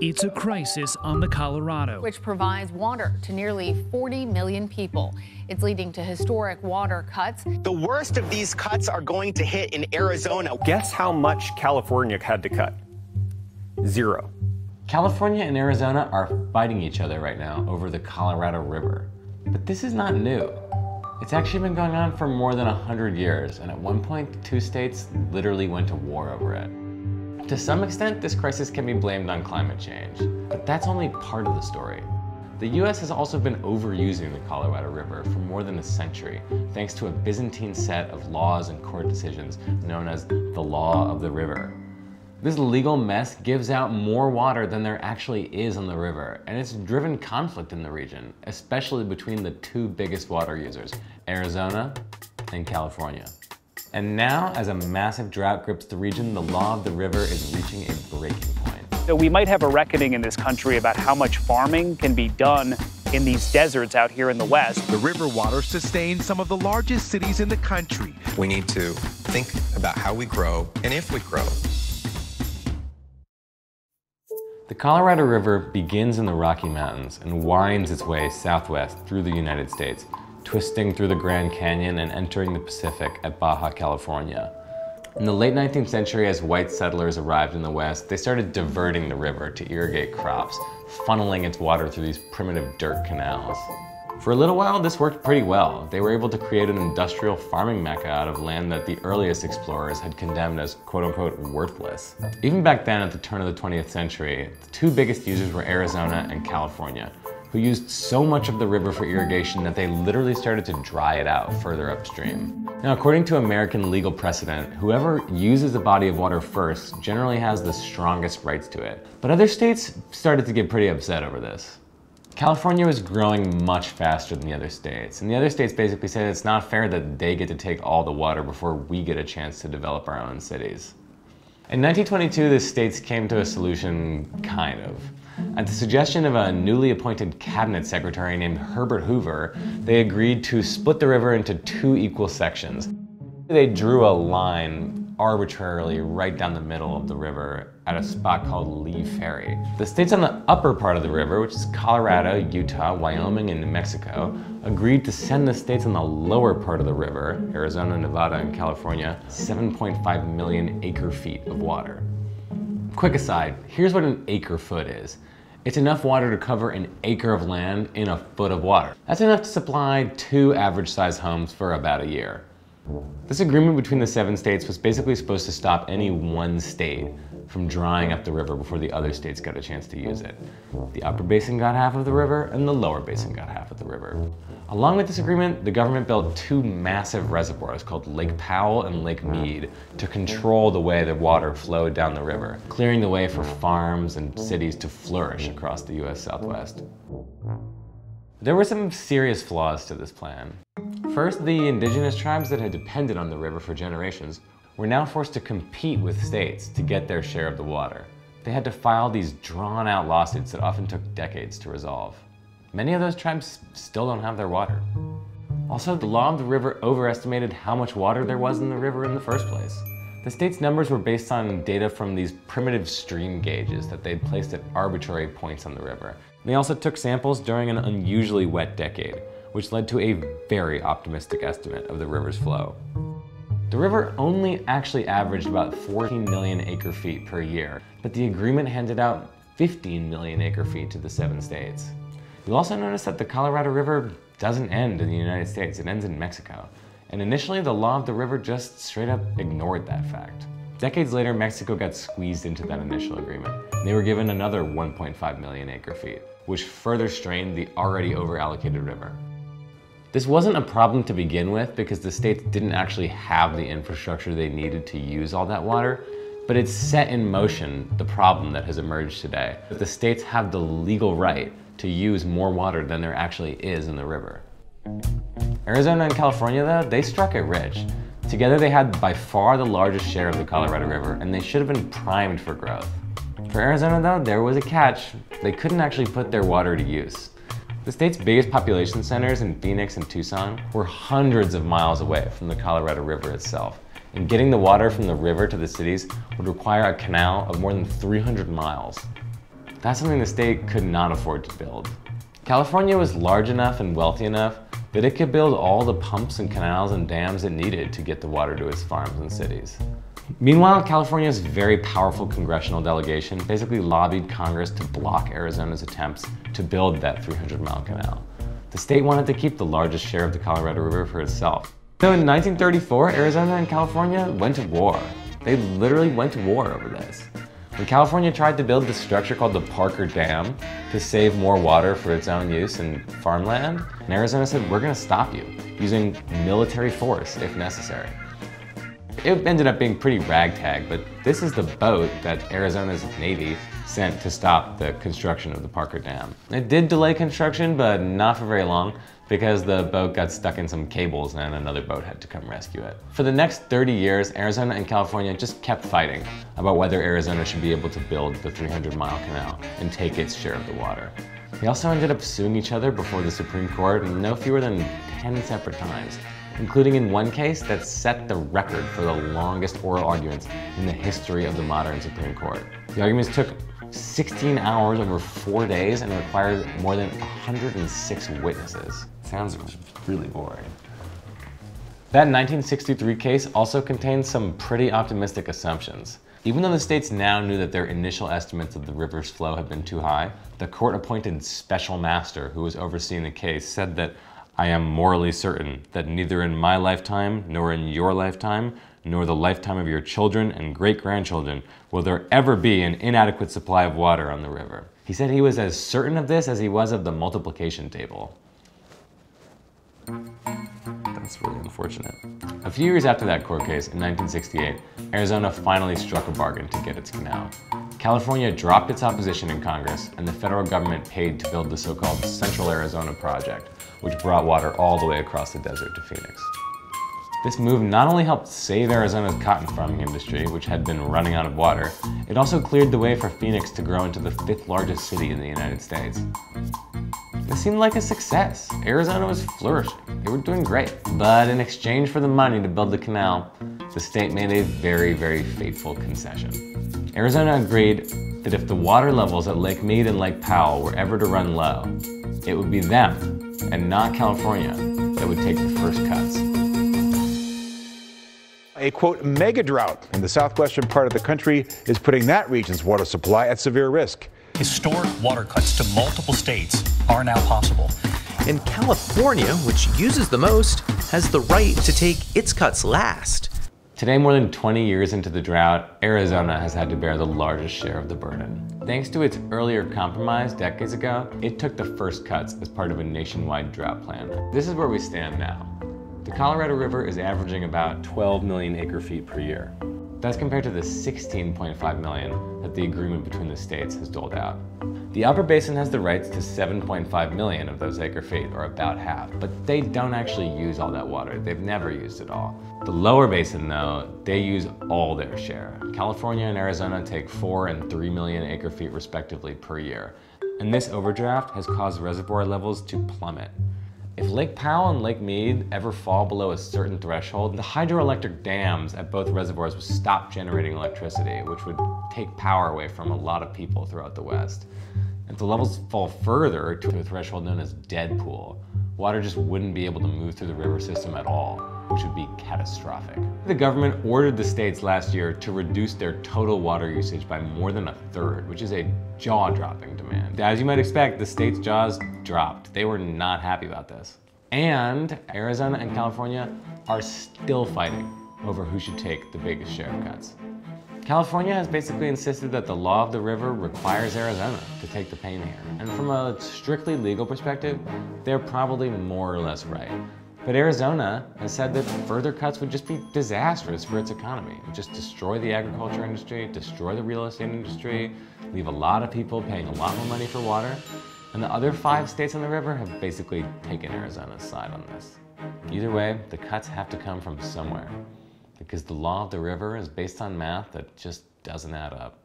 It's a crisis on the Colorado, which provides water to nearly 40 million people. It's leading to historic water cuts. The worst of these cuts are going to hit in Arizona. Guess how much California had to cut? Zero. California and Arizona are fighting each other right now over the Colorado River. But this is not new. It's actually been going on for more than 100 years, and at one point, the two states literally went to war over it. To some extent, this crisis can be blamed on climate change, but that's only part of the story. The US has also been overusing the Colorado River for more than a century, thanks to a Byzantine set of laws and court decisions known as the Law of the River. This legal mess gives out more water than there actually is on the river, and it's driven conflict in the region, especially between the two biggest water users, Arizona and California. And now, as a massive drought grips the region, the law of the river is reaching a breaking point. So we might have a reckoning in this country about how much farming can be done in these deserts out here in the West. The river water sustains some of the largest cities in the country. We need to think about how we grow and if we grow. The Colorado River begins in the Rocky Mountains and winds its way southwest through the United States, twisting through the Grand Canyon and entering the Pacific at Baja California. In the late 19th century, as white settlers arrived in the West, they started diverting the river to irrigate crops, funneling its water through these primitive dirt canals. For a little while, this worked pretty well. They were able to create an industrial farming mecca out of land that the earliest explorers had condemned as quote unquote worthless. Even back then, at the turn of the 20th century, the two biggest users were Arizona and California, who used so much of the river for irrigation that they literally started to dry it out further upstream. Now, according to American legal precedent, whoever uses a body of water first generally has the strongest rights to it. But other states started to get pretty upset over this. California was growing much faster than the other states, and the other states basically said it's not fair that they get to take all the water before we get a chance to develop our own cities. In 1922, the states came to a solution, kind of. At the suggestion of a newly appointed cabinet secretary named Herbert Hoover, they agreed to split the river into two equal sections. They drew a line arbitrarily right down the middle of the river at a spot called Lee Ferry. The states on the upper part of the river, which is Colorado, Utah, Wyoming, and New Mexico, agreed to send the states on the lower part of the river, Arizona, Nevada, and California, 7.5 million acre feet of water. Quick aside, here's what an acre foot is. It's enough water to cover an acre of land in a foot of water. That's enough to supply two average sized homes for about a year. This agreement between the seven states was basically supposed to stop any one state from drying up the river before the other states got a chance to use it. The upper basin got half of the river, and the lower basin got half of the river. Along with this agreement, the government built two massive reservoirs called Lake Powell and Lake Mead to control the way the water flowed down the river, clearing the way for farms and cities to flourish across the US Southwest. There were some serious flaws to this plan. First, the indigenous tribes that had depended on the river for generations were now forced to compete with states to get their share of the water. They had to file these drawn out lawsuits that often took decades to resolve. Many of those tribes still don't have their water. Also, the law of the river overestimated how much water there was in the river in the first place. The state's numbers were based on data from these primitive stream gauges that they'd placed at arbitrary points on the river. They also took samples during an unusually wet decade, which led to a very optimistic estimate of the river's flow. The river only actually averaged about 14 million acre feet per year, but the agreement handed out 15 million acre feet to the seven states. You'll also notice that the Colorado River doesn't end in the United States, it ends in Mexico. And initially, the law of the river just straight up ignored that fact. Decades later, Mexico got squeezed into that initial agreement. They were given another 1.5 million acre feet, which further strained the already overallocated river. This wasn't a problem to begin with because the states didn't actually have the infrastructure they needed to use all that water, but it's set in motion the problem that has emerged today. That the states have the legal right to use more water than there actually is in the river. Arizona and California though, they struck it rich. Together they had by far the largest share of the Colorado River and they should have been primed for growth. For Arizona though, there was a catch. They couldn't actually put their water to use. The state's biggest population centers in Phoenix and Tucson were hundreds of miles away from the Colorado River itself, and getting the water from the river to the cities would require a canal of more than 300 miles. That's something the state could not afford to build. California was large enough and wealthy enough that it could build all the pumps and canals and dams it needed to get the water to its farms and cities. Meanwhile, California's very powerful congressional delegation basically lobbied Congress to block Arizona's attempts to build that 300 mile canal. The state wanted to keep the largest share of the Colorado River for itself. So in 1934, Arizona and California went to war. They literally went to war over this. When California tried to build this structure called the Parker Dam to save more water for its own use in farmland, and Arizona said, we're gonna stop you, using military force if necessary. It ended up being pretty ragtag, but this is the boat that Arizona's Navy sent to stop the construction of the Parker Dam. It did delay construction, but not for very long because the boat got stuck in some cables and another boat had to come rescue it. For the next 30 years, Arizona and California just kept fighting about whether Arizona should be able to build the 300 mile canal and take its share of the water. They also ended up suing each other before the Supreme Court no fewer than 10 separate times including in one case that set the record for the longest oral arguments in the history of the modern Supreme Court. The arguments took 16 hours over four days and required more than 106 witnesses. Sounds really boring. That 1963 case also contains some pretty optimistic assumptions. Even though the states now knew that their initial estimates of the river's flow had been too high, the court-appointed special master who was overseeing the case said that I am morally certain that neither in my lifetime, nor in your lifetime, nor the lifetime of your children and great grandchildren will there ever be an inadequate supply of water on the river. He said he was as certain of this as he was of the multiplication table. That's really unfortunate. A few years after that court case, in 1968, Arizona finally struck a bargain to get its canal. California dropped its opposition in Congress, and the federal government paid to build the so-called Central Arizona Project, which brought water all the way across the desert to Phoenix. This move not only helped save Arizona's cotton farming industry, which had been running out of water, it also cleared the way for Phoenix to grow into the fifth largest city in the United States. This seemed like a success. Arizona was flourishing. They were doing great. But in exchange for the money to build the canal, the state made a very, very fateful concession. Arizona agreed that if the water levels at Lake Mead and Lake Powell were ever to run low, it would be them, and not California, that would take the first cuts. A quote, mega drought in the southwestern part of the country is putting that region's water supply at severe risk. Historic water cuts to multiple states are now possible. And California, which uses the most, has the right to take its cuts last. Today, more than 20 years into the drought, Arizona has had to bear the largest share of the burden. Thanks to its earlier compromise decades ago, it took the first cuts as part of a nationwide drought plan. This is where we stand now. The Colorado River is averaging about 12 million acre feet per year. That's compared to the 16.5 million that the agreement between the states has doled out. The upper basin has the rights to 7.5 million of those acre feet, or about half, but they don't actually use all that water. They've never used it all. The lower basin, though, they use all their share. California and Arizona take 4 and 3 million acre feet respectively per year. And this overdraft has caused reservoir levels to plummet. If Lake Powell and Lake Mead ever fall below a certain threshold, the hydroelectric dams at both reservoirs would stop generating electricity, which would take power away from a lot of people throughout the West. If the levels fall further to a threshold known as dead pool, water just wouldn't be able to move through the river system at all, which would be catastrophic. The government ordered the states last year to reduce their total water usage by more than a third, which is a jaw-dropping demand. As you might expect, the state's jaws dropped. They were not happy about this. And Arizona and California are still fighting over who should take the biggest share of cuts. California has basically insisted that the law of the river requires Arizona to take the pain here. And from a strictly legal perspective, they're probably more or less right. But Arizona has said that further cuts would just be disastrous for its economy. It would just destroy the agriculture industry, destroy the real estate industry, leave a lot of people paying a lot more money for water. And the other five states on the river have basically taken Arizona's side on this. Either way, the cuts have to come from somewhere because the law of the river is based on math that just doesn't add up.